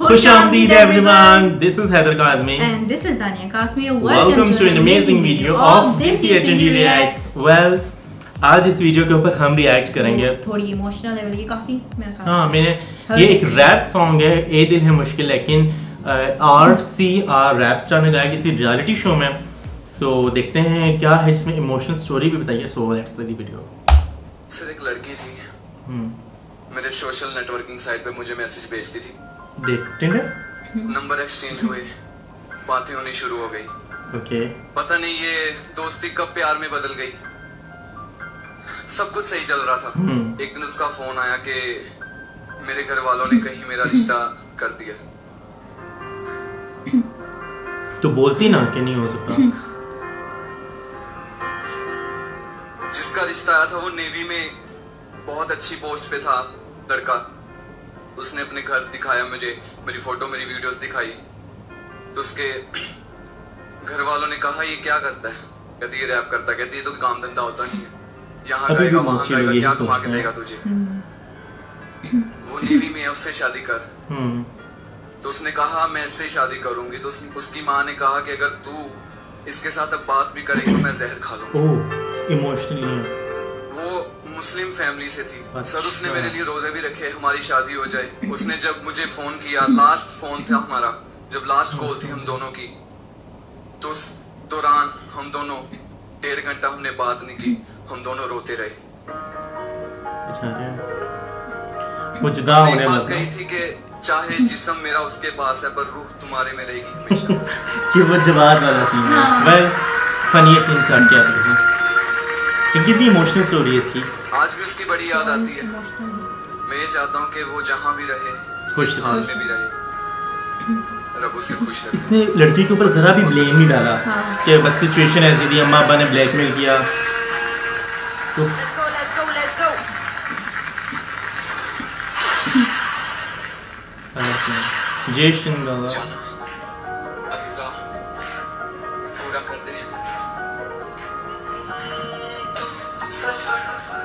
Khush Amdeed everyone. This is Heather Kazmi. And this is Dania Kasmi. Welcome to an amazing video of this HND Reacts. Well, आज इस video के ऊपर हम react करेंगे। थोड़ी emotional है ये काफ़ी मेरे ख्याल। हाँ मैंने ये एक रैप सॉन्ग है ए दिल है मुश्किल लेकिन R C R rap star ने गाया किसी रियलिटी शो में। सो so, देखते हैं क्या है इसमें इमोशनल स्टोरी भी बताइए। So let's play the video sir एक लड़की थी। हम्म। मेरे सोशल नेटवर्किंग साइट पे मुझे मैसेज भेजती थी। टिंडर नंबर एक्सचेंज हुए। बातें होनी शुरू हो गई। ओके। okay. पता नहीं ये दोस्ती कब प्यार में बदल गई। सब कुछ सही चल रहा था। हम्म। एक दिन उसका फ़ोन आया कि मेरे घर वालों ने कहीं मेरा रिश्ता कर दिया। तो बोलती ना कि नहीं हो सकता। जिसका रिश्ता आया था वो नेवी में बहुत अच्छी पोस्ट पे था लड़का। उसने अपने घर दिखाया मुझे मेरी फ़ोटो मेरी वीडियोस दिखाई। तो उसके घर वालों ने कहा ये क्या करता है? कहती ये रैप करता कहती ये तो काम धंधा होता नहीं है। यहाँ गएगा वहाँ गएगा क्या कमा के देगा तुझे? वो नेवी में है उससे शादी कर। हम्म। तो उसने कहा मैं इससे शादी करूँगी। तो उस, उसकी माँ ने कहा कि अगर तू इसके साथ अब बात भी करेगी तो मैं जहर खा लूँगा। इमोशनली मुस्लिम फैमिली से थी। अच्छा। सर उसने मेरे लिए रोज़े भी रखे हमारी शादी हो जाए। उसने जब मुझे फ़ोन किया लास्ट फ़ोन था हमारा जब लास्ट कॉल थी हम दोनों की तो उस दौरान हम दोनों डेढ़ घंटा हमने बात नहीं की हम दोनों रोते रहे। वो जुदा होने बात कही थी कि चाहे जिस्म मेरा उसके पास है पर रूह तुम्हारे में रहेगी हमेशा। कि वो जवाब वाला सीन है। वेल फनी सीन स्टार्ट किया था कि कितनी इमोशनल स्टोरी है इसकी। भी उसकी बड़ी याद आती है। मैं ये चाहता हूँ कि वो जहाँ भी रहे खुश हाल में भी रहे रब उसे खुश रहे इसने लड़की के ऊपर जरा भी ब्लेम नहीं डाला हाँ। कि बस सिचुएशन ऐसी थी अम्मा अब्बा ने ब्लैकमेल किया। तो Let's go,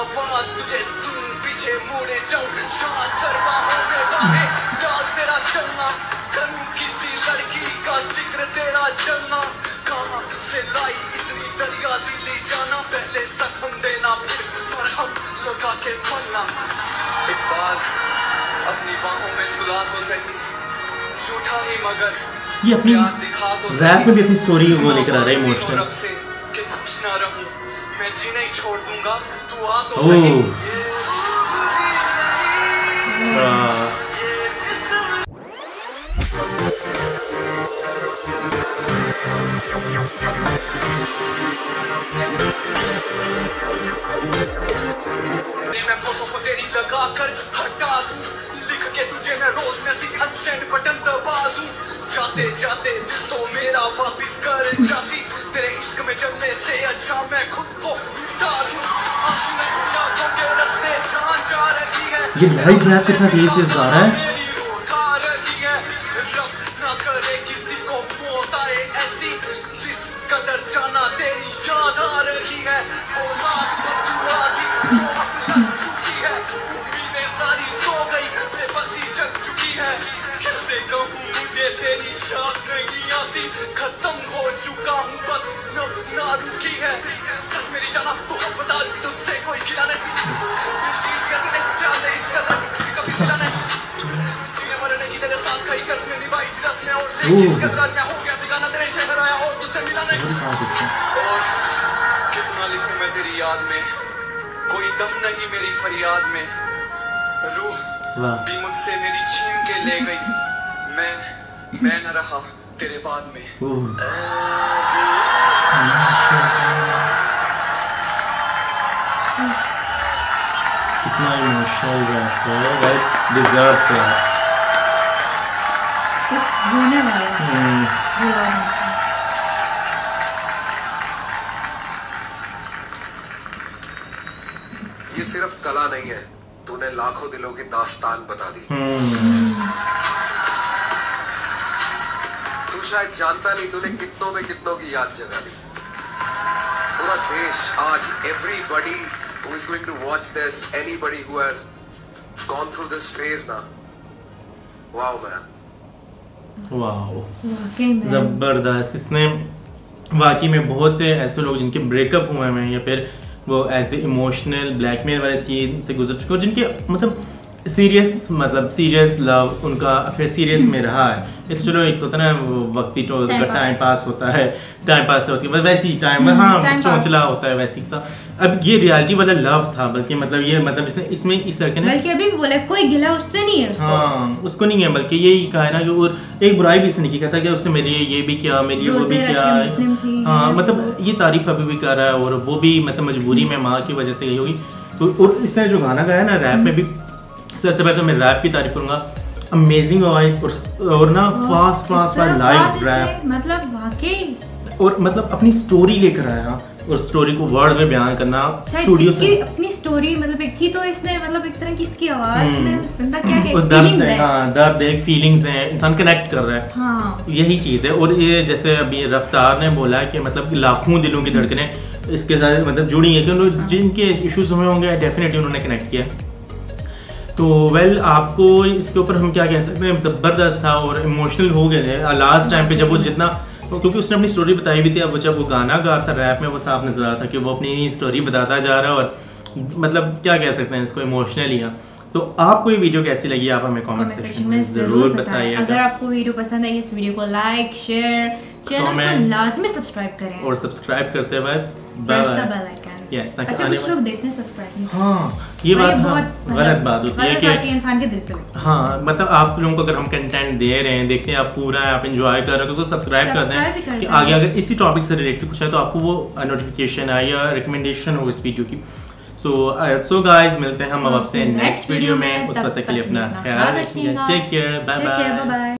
आवाज़ तुझे सुन पीछे मुड़ जाऊँ शाद करवा होने वाले डाल तेरा चलना करूँ किसी लड़की का ज़िक्र तेरा चलना कहाँ से लाई इतनी दरिया दिली जाना पहले जख्म देना फिर मरहम लगा के मरना एक बार अपनी बाहों में सुला तो सही। झूठा ही मगर ये अपनी रैप में भी अपनी स्टोरी वो लेकर आ रहा हूँ इमोशनल ना रहूँ मैं जीना ही छोड़ दूँगा तू आ तो सही मैं फ़ोटो को तेरी लगा कर हटा दूँ। लिख के तुझे मैं रोज मैसेज अनसेंड बटन दबा दूँ। जाते जाते तो मेरा वापिस कर जाती। तेरे इश्क में चलने से अच्छा मैं खुद को ये भाई रैप कितना तेज तेज जा रहा है। तेरी याद नहीं आती। खत्म हो चुका हूँ बस। ना रुकी है। सच मेरी जाना तो अब बता तुझसे कोई गिला नहीं। चीज़ का तूने याद इस कदर कभी सिला नहीं। जीने मरने की तेरे साथ कई कसमें निभाई थी रस्में और देखी इस कदर आज मैं हो गया बेगाना तेरे शहर आया और तुझसे मिला नहीं। और कितना लिखूं मैं तेरी याद में? कोई दम नहीं मेरी फरियाद में। रूह भी मुझसे मेरी छीन के ले गई। मैं मैं न रहा तेरे बाद में। कितना इमोशनल है डिजर्व तो है। हम्म। ये सिर्फ़ कला नहीं है। तूने लाखों दिलों की दास्तान बता दी। हम्म। तू शायद जानता नहीं तूने कितनों में कितनों की याद जगा दी। पूरा देश आज everybody who is going to watch this anybody who has gone through this phase ना। वाओ मैन वाओ ज़बरदस्त। इसने वाकई में बहुत से ऐसे लोग जिनके ब्रेकअप हुए हैं या फिर वो ऐसे इमोशनल ब्लैकमेल वाले सीन से गुजर चुके हैं जिनके मतलब सीरियस मतलब सीरियस लव उनका फिर सीरियस में रहा है। ये तो चलो एक तो है ना वक्ती तो टाइम पास होता है टाइम पास होती है बस वैसी टाइम हम्म, हाँ चौंचला होता है वैसी सा अब ये रियलिटी वाला लव था बल्कि मतलब ये मतलब इसमें इसमें इस लड़के ने बल्कि अभी भी बोला कोई गिला उससे नहीं है उसको। हाँ उसको नहीं है बल्कि यही कहा है ना कि और एक बुराई भी इसने नहीं कहता कि उससे मेरी ये भी किया मेरी वो भी किया। हाँ मतलब ये तारीफ़ अभी भी कर रहा है और वो भी मतलब मजबूरी में माँ की वजह से गई होगी। तो और इसने जो गाना गाया ना रैप में भी सबसे पहले तो मैं रैप की तारीफ़ करूँगा। अमेजिंग वॉइस और और ना फास्ट फास्ट इतना लाइव रैप मतलब वाकई। और मतलब अपनी स्टोरी लेकर आया और स्टोरी को वर्ड में बयान करना स्टूडियो से। अपनी स्टोरी मतलब एक थी तो इसने मतलब एक तरह की इसकी आवाज़ हम्म। में बंदा क्या दर्द फीलिंग्स है है। हाँ दर्द है फीलिंग्स हैं इंसान कनेक्ट कर रहा है। हाँ। यही चीज़ है। और ये जैसे अभी रफ्तार ने बोला कि मतलब लाखों दिलों की धड़कनें इसके साथ मतलब जुड़ी है कि उन जिनके इश्यूज़ हुए होंगे डेफिनेटली उन्होंने कनेक्ट किया। तो वेल आपको इसके ऊपर हम क्या कह सकते हैं? ज़बरदस्त था और इमोशनल हो गए थे। लास्ट टाइम पे जब वो जितना क्योंकि उसने अपनी स्टोरी बताई भी थी अब जब वो गाना गा था रैप में वो साफ़ नज़र आ रहा था कि वो अपनी स्टोरी बताता जा रहा है और मतलब क्या कह सकते हैं इसको इमोशनली है। तो आपको ये वीडियो कैसी लगी? आप हमें कमेंट सेक्शन में ज़रूर बताइए अगर आपको वीडियो पसंद आई इस वीडियो को लाइक शेयर चैनल को लाजमी सब्सक्राइब करें। और सब्सक्राइब करते बाय बेल Yes, अच्छा कुछ लोग देखते हैं सब्सक्राइब नहीं। हाँ ये बात हाँ, गलत मतलब बात होती है गलत कि इंसान के दिल पे। हाँ मतलब आप लोगों को अगर हम कंटेंट दे रहे हैं देखते हैं आप पूरा आप इंजॉय कर रहे हो तो सब्सक्राइब कर दें कि आगे अगर इसी टॉपिक से रिलेटेड कुछ है तो आपको वो नोटिफिकेशन आए या रिकमेंडेशन हो इस वीडियो की। सो सो गाइस मिलते हैं हम अब आपसे नेक्स्ट वीडियो में। उस वक्त के लिए अपना ख्याल रखिएगा। Take care bye bye.